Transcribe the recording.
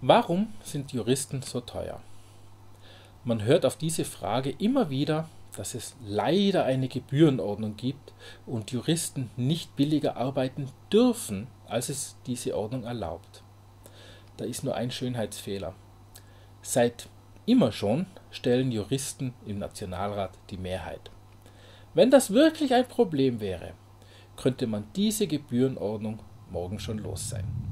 Warum sind Juristen so teuer? Man hört auf diese Frage immer wieder, dass es leider eine Gebührenordnung gibt und Juristen nicht billiger arbeiten dürfen, als es diese Ordnung erlaubt. Da ist nur ein Schönheitsfehler. Seit immer schon stellen Juristen im Nationalrat die Mehrheit. Wenn das wirklich ein Problem wäre, könnte man diese Gebührenordnung morgen schon los sein.